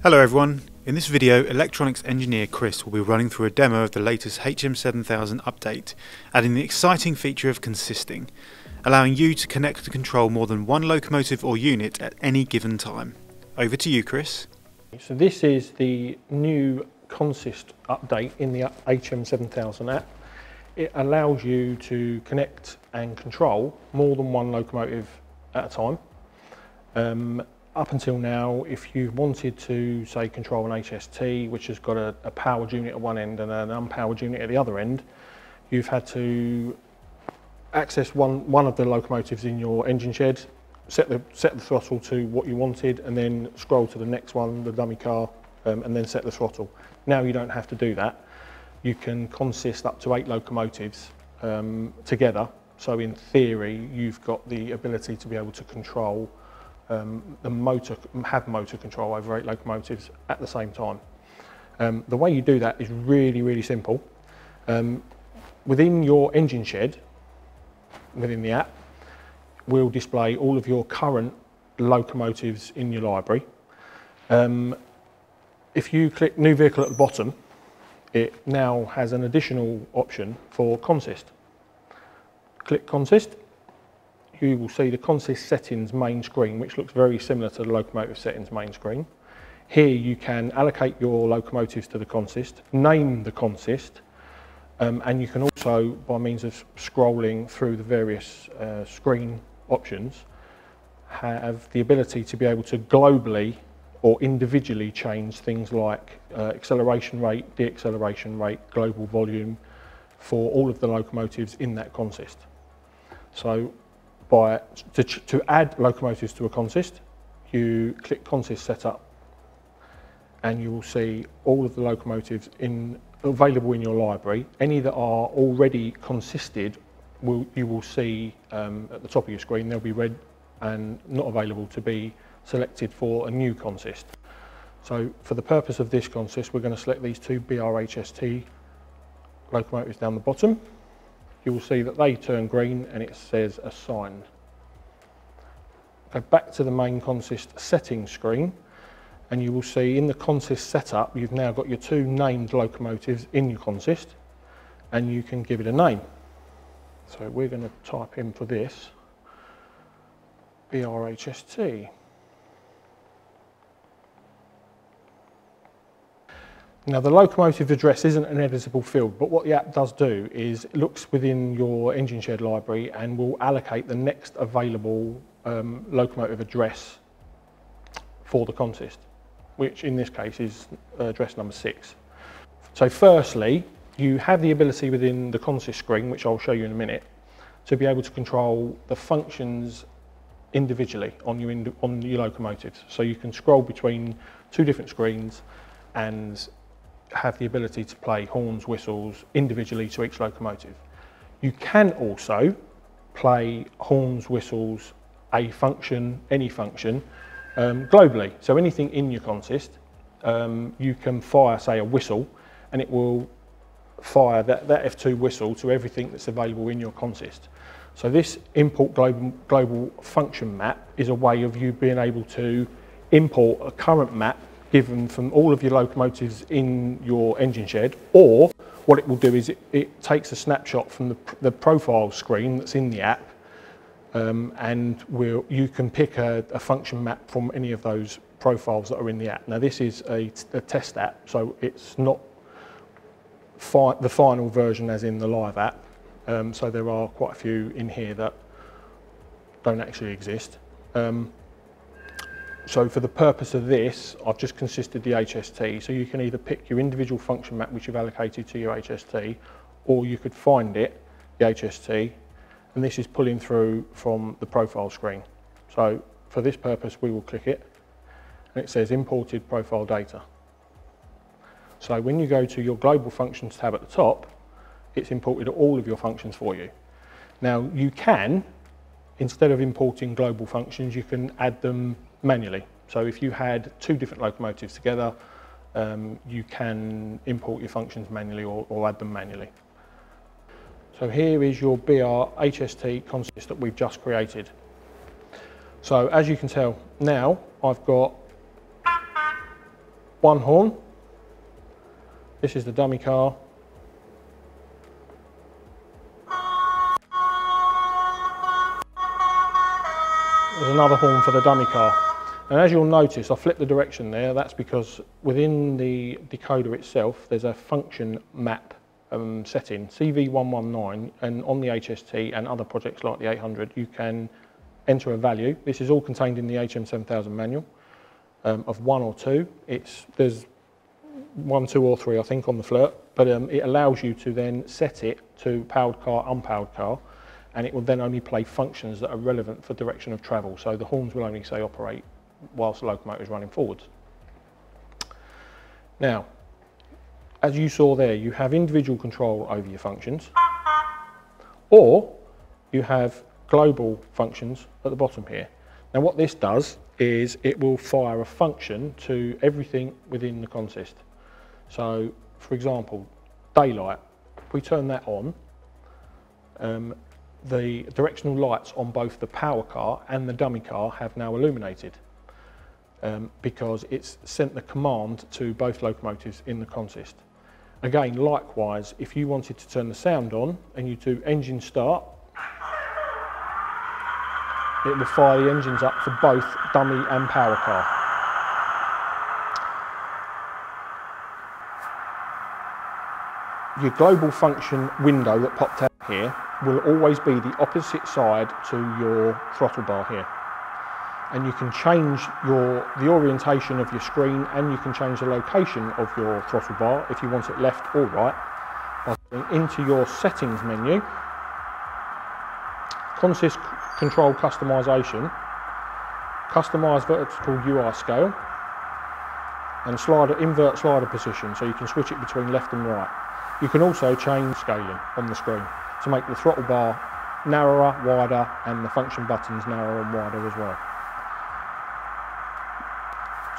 Hello everyone. In this video, electronics engineer Chris will be running through a demo of the latest HM7000 update, adding the exciting feature of consisting, allowing you to connect to control more than one locomotive or unit at any given time. Over to you, Chris. So this is the new consist update in the HM7000 app. It allows you to connect and control more than one locomotive at a time. Um, up until now, if you wanted to, say, control an HST, which has got a, a powered unit at one end and an unpowered unit at the other end, you've had to access one, one of the locomotives in your engine shed, set the, set the throttle to what you wanted, and then scroll to the next one, the dummy car, um, and then set the throttle. Now you don't have to do that. You can consist up to eight locomotives um, together. So in theory, you've got the ability to be able to control um, the motor, have motor control over eight locomotives at the same time. Um, the way you do that is really, really simple. Um, within your engine shed, within the app, we'll display all of your current locomotives in your library. Um, if you click new vehicle at the bottom, it now has an additional option for consist. Click consist you will see the consist settings main screen, which looks very similar to the locomotive settings main screen. Here you can allocate your locomotives to the consist, name the consist, um, and you can also, by means of scrolling through the various uh, screen options, have the ability to be able to globally or individually change things like uh, acceleration rate, deacceleration rate, global volume for all of the locomotives in that consist. So by to, to add locomotives to a consist, you click consist setup and you will see all of the locomotives in, available in your library. Any that are already consisted, will, you will see um, at the top of your screen, they'll be red and not available to be selected for a new consist. So for the purpose of this consist, we're going to select these two BRHST locomotives down the bottom you will see that they turn green and it says assigned. Go back to the main consist settings screen and you will see in the consist setup you've now got your two named locomotives in your consist and you can give it a name. So we're going to type in for this BRHST. Now the locomotive address isn't an editable field, but what the app does do is it looks within your engine shed library and will allocate the next available um, locomotive address for the consist, which in this case is address number six. So firstly, you have the ability within the consist screen, which I'll show you in a minute, to be able to control the functions individually on your, on your locomotives. So you can scroll between two different screens and have the ability to play horns, whistles individually to each locomotive. You can also play horns, whistles, a function, any function, um, globally. So anything in your consist, um, you can fire, say, a whistle, and it will fire that, that F2 whistle to everything that's available in your consist. So this import global, global function map is a way of you being able to import a current map given from all of your locomotives in your engine shed, or what it will do is it, it takes a snapshot from the, the, profile screen that's in the app, um, and we'll, you can pick a, a, function map from any of those profiles that are in the app. Now this is a, a test app, so it's not fi the final version as in the live app, um, so there are quite a few in here that don't actually exist. Um, so for the purpose of this, I've just consisted the HST. So you can either pick your individual function map which you've allocated to your HST, or you could find it, the HST, and this is pulling through from the profile screen. So for this purpose, we will click it, and it says imported profile data. So when you go to your global functions tab at the top, it's imported all of your functions for you. Now you can, instead of importing global functions, you can add them manually. So if you had two different locomotives together, um, you can import your functions manually or, or, add them manually. So here is your BR HST consist that we've just created. So as you can tell now, I've got one horn. This is the dummy car. Another horn for the dummy car. And as you'll notice, I flipped the direction there. That's because within the decoder itself, there's a function map um, setting, CV119, and on the HST and other projects like the 800, you can enter a value. This is all contained in the HM7000 manual um, of one or two. It's, there's one, two or three, I think, on the flirt, but um, it allows you to then set it to powered car, unpowered car, and it will then only play functions that are relevant for direction of travel. So the horns will only say operate whilst the locomotive is running forwards. Now, as you saw there, you have individual control over your functions, or you have global functions at the bottom here. Now what this does is it will fire a function to everything within the consist. So, for example, daylight, if we turn that on, um, the directional lights on both the power car and the dummy car have now illuminated um, because it's sent the command to both locomotives in the consist. Again, likewise, if you wanted to turn the sound on and you do engine start, it will fire the engines up for both dummy and power car. Your global function window that popped out here will always be the opposite side to your throttle bar here. And you can change your, the orientation of your screen and you can change the location of your throttle bar if you want it left or right by going into your settings menu, consist control customization, customize vertical UI scale, and slider, invert slider position so you can switch it between left and right. You can also change scaling on the screen to make the throttle bar narrower, wider, and the function buttons narrower and wider as well.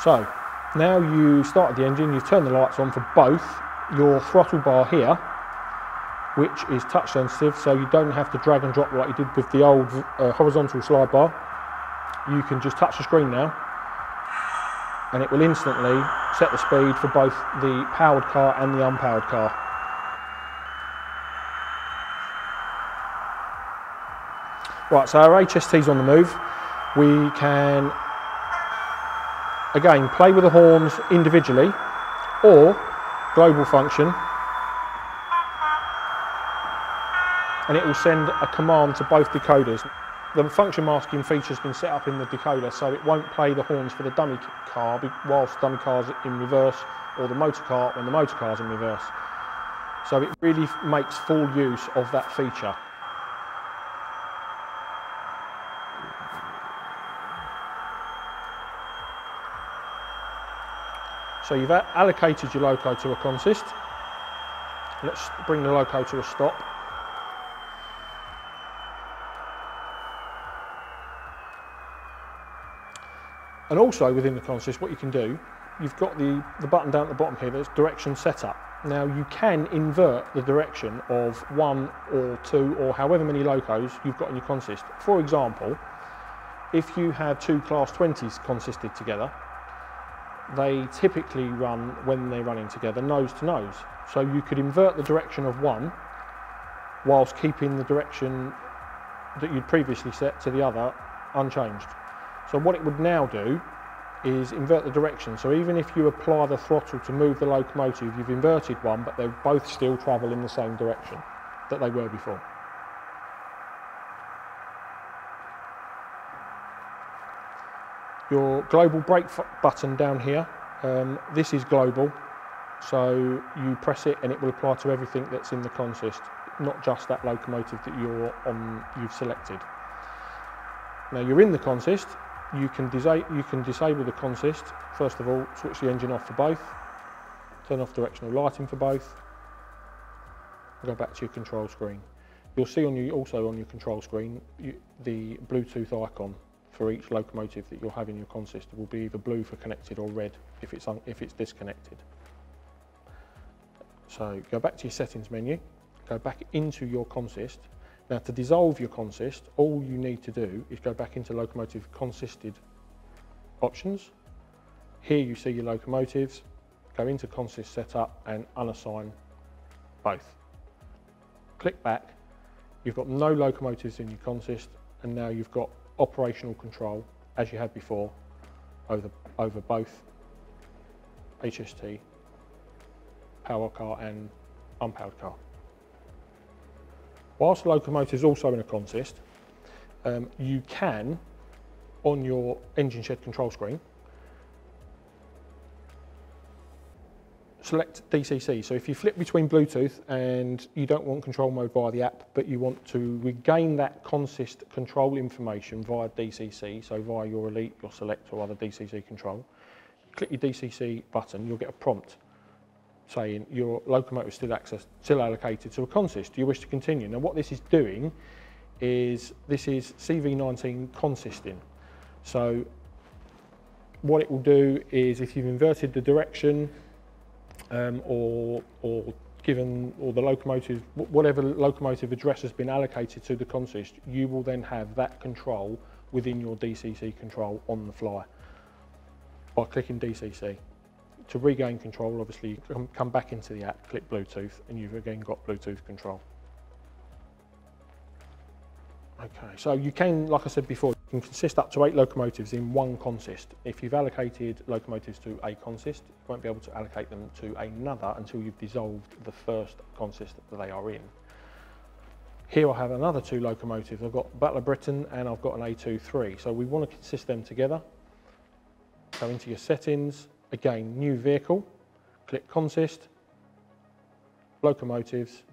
So, now you started the engine, you've turned the lights on for both your throttle bar here, which is touch sensitive, so you don't have to drag and drop like you did with the old uh, horizontal slide bar. You can just touch the screen now, and it will instantly set the speed for both the powered car and the unpowered car. Right, so our HST's on the move. We can, again, play with the horns individually or global function and it will send a command to both decoders. The function masking feature has been set up in the decoder so it won't play the horns for the dummy car whilst the dummy car's in reverse or the motor car when the motor car's in reverse. So it really makes full use of that feature. So you've allocated your loco to a consist. Let's bring the loco to a stop. And also within the consist, what you can do, you've got the, the button down at the bottom here that's direction setup. Now you can invert the direction of one or two or however many locos you've got in your consist. For example, if you have two class 20s consisted together, they typically run when they're running together nose to nose. So you could invert the direction of one whilst keeping the direction that you'd previously set to the other unchanged. So what it would now do is invert the direction. So even if you apply the throttle to move the locomotive, you've inverted one, but they both still travel in the same direction that they were before. Your global brake button down here, um, this is global, so you press it and it will apply to everything that's in the consist, not just that locomotive that you're on, you've selected. Now you're in the consist, you can, you can disable the consist. First of all, switch the engine off for both, turn off directional lighting for both, go back to your control screen. You'll see on you also on your control screen you, the Bluetooth icon for each locomotive that you'll have in your consist will be either blue for connected or red if it's, if it's disconnected. So go back to your settings menu, go back into your consist. Now to dissolve your consist, all you need to do is go back into locomotive consisted options. Here you see your locomotives, go into consist setup and unassign both. Click back, you've got no locomotives in your consist and now you've got operational control as you had before over, over both HST, power car and unpowered car. Whilst the locomotive is also in a consist, um, you can, on your engine shed control screen, select DCC. So if you flip between Bluetooth and you don't want control mode via the app, but you want to regain that consist control information via DCC, so via your Elite, your Select or other DCC control, click your DCC button, you'll get a prompt saying your locomotive is still, still allocated to a consist. Do you wish to continue? Now what this is doing is this is CV19 consisting. So what it will do is if you've inverted the direction um, or, or given or the locomotive, whatever locomotive address has been allocated to the consist, you will then have that control within your DCC control on the fly by clicking DCC. To regain control, obviously, come back into the app, click Bluetooth, and you've again got Bluetooth control. Okay, so you can, like I said before, can consist up to eight locomotives in one consist. If you've allocated locomotives to a consist, you won't be able to allocate them to another until you've dissolved the first consist that they are in. Here I have another two locomotives. I've got Battle of Britain and I've got an A23. So we want to consist them together. Go into your settings, again, new vehicle, click consist, locomotives,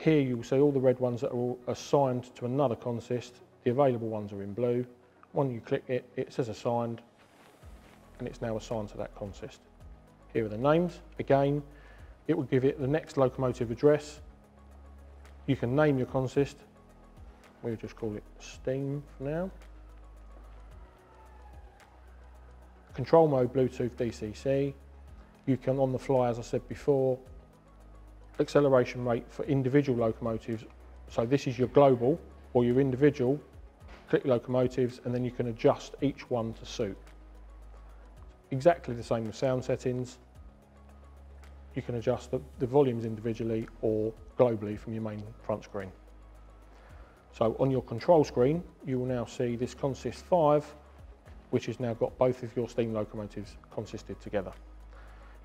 here you will see all the red ones that are all assigned to another consist. The available ones are in blue. When you click it, it says assigned and it's now assigned to that consist. Here are the names. Again, it will give it the next locomotive address. You can name your consist. We'll just call it Steam for now. Control mode Bluetooth DCC. You can on the fly, as I said before, acceleration rate for individual locomotives. So this is your global or your individual, click locomotives and then you can adjust each one to suit. Exactly the same with sound settings. You can adjust the, the volumes individually or globally from your main front screen. So on your control screen, you will now see this Consist 5, which has now got both of your steam locomotives consisted together.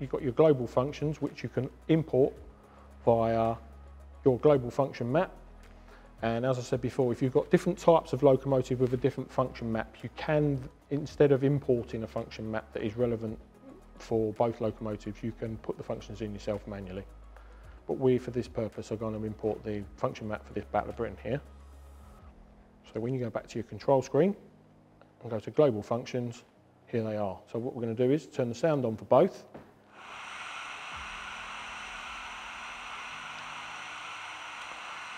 You've got your global functions, which you can import via your global function map. And as I said before, if you've got different types of locomotive with a different function map, you can, instead of importing a function map that is relevant for both locomotives, you can put the functions in yourself manually. But we, for this purpose, are going to import the function map for this Battle of Britain here. So when you go back to your control screen and go to global functions, here they are. So what we're going to do is turn the sound on for both.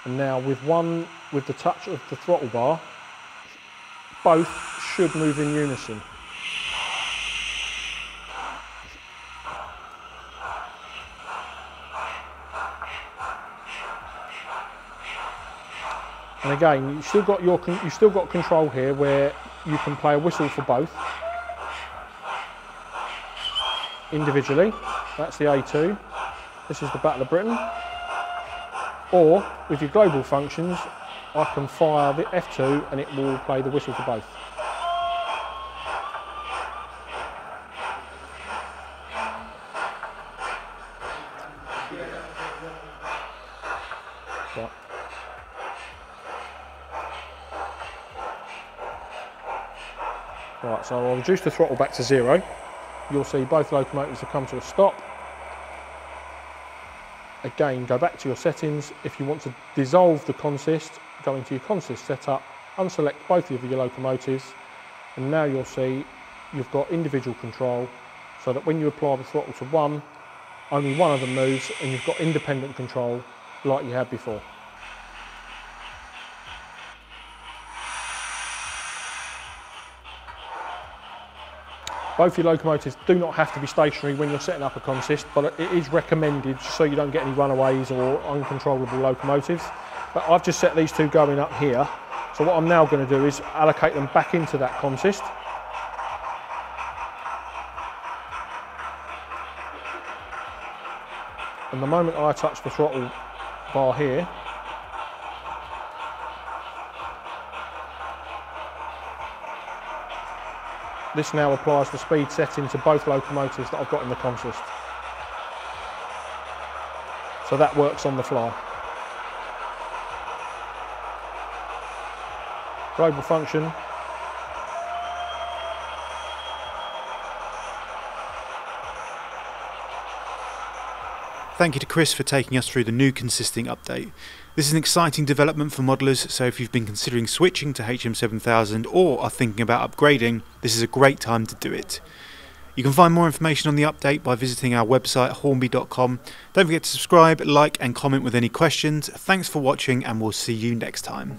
And now with one, with the touch of the throttle bar, both should move in unison. And again, you still got your you still got control here where you can play a whistle for both individually. That's the A2. This is the Battle of Britain. Or with your global functions, I can fire the F2 and it will play the whistle for both. Right. Right, so I'll reduce the throttle back to zero. You'll see both locomotives have come to a stop Again, go back to your settings. If you want to dissolve the consist, go into your consist setup, unselect both of your locomotives, and now you'll see you've got individual control so that when you apply the throttle to one, only one of them moves and you've got independent control like you had before. Both your locomotives do not have to be stationary when you're setting up a consist, but it is recommended so you don't get any runaways or uncontrollable locomotives. But I've just set these two going up here. So what I'm now going to do is allocate them back into that consist. And the moment I touch the throttle bar here, this now applies the speed setting to both locomotives that I've got in the consist. So that works on the fly. Global function. Thank you to Chris for taking us through the new consisting update. This is an exciting development for modelers, so if you've been considering switching to HM7000 or are thinking about upgrading, this is a great time to do it. You can find more information on the update by visiting our website hornby.com. Don't forget to subscribe, like, and comment with any questions. Thanks for watching, and we'll see you next time.